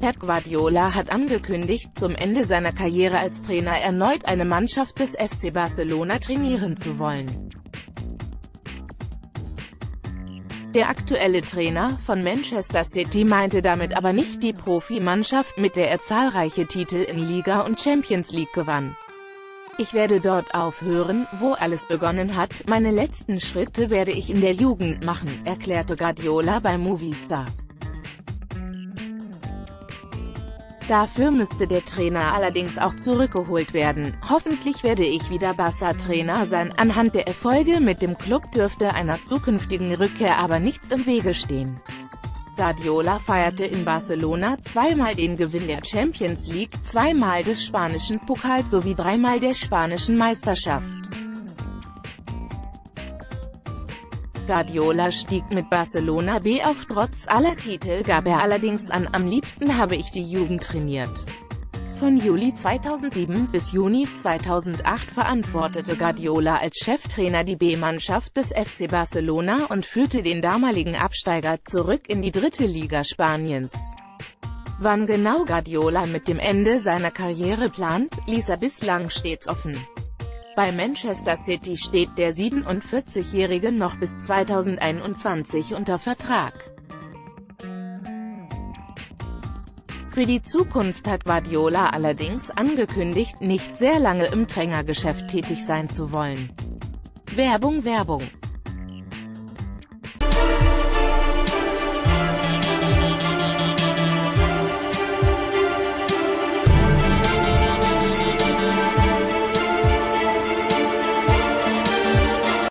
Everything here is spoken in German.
Pep Guardiola hat angekündigt, zum Ende seiner Karriere als Trainer erneut eine Mannschaft des FC Barcelona trainieren zu wollen. Der aktuelle Trainer von Manchester City meinte damit aber nicht die Profimannschaft, mit der er zahlreiche Titel in Liga und Champions League gewann. Ich werde dort aufhören, wo alles begonnen hat, meine letzten Schritte werde ich in der Jugend machen, erklärte Guardiola bei Movistar. Dafür müsste der Trainer allerdings auch zurückgeholt werden. Hoffentlich werde ich wieder Barca-Trainer sein. Anhand der Erfolge mit dem Club dürfte einer zukünftigen Rückkehr aber nichts im Wege stehen. Guardiola feierte in Barcelona zweimal den Gewinn der Champions League, zweimal des spanischen Pokals sowie dreimal der spanischen Meisterschaft. Guardiola stieg mit Barcelona B auf. Trotz aller Titel gab er allerdings an, am liebsten habe ich die Jugend trainiert. Von Juli 2007 bis Juni 2008 verantwortete Guardiola als Cheftrainer die B-Mannschaft des FC Barcelona und führte den damaligen Absteiger zurück in die dritte Liga Spaniens. Wann genau Guardiola mit dem Ende seiner Karriere plant, ließ er bislang stets offen. Bei Manchester City steht der 47-Jährige noch bis 2021 unter Vertrag. Für die Zukunft hat Guardiola allerdings angekündigt, nicht sehr lange im Trainergeschäft tätig sein zu wollen. Werbung Werbung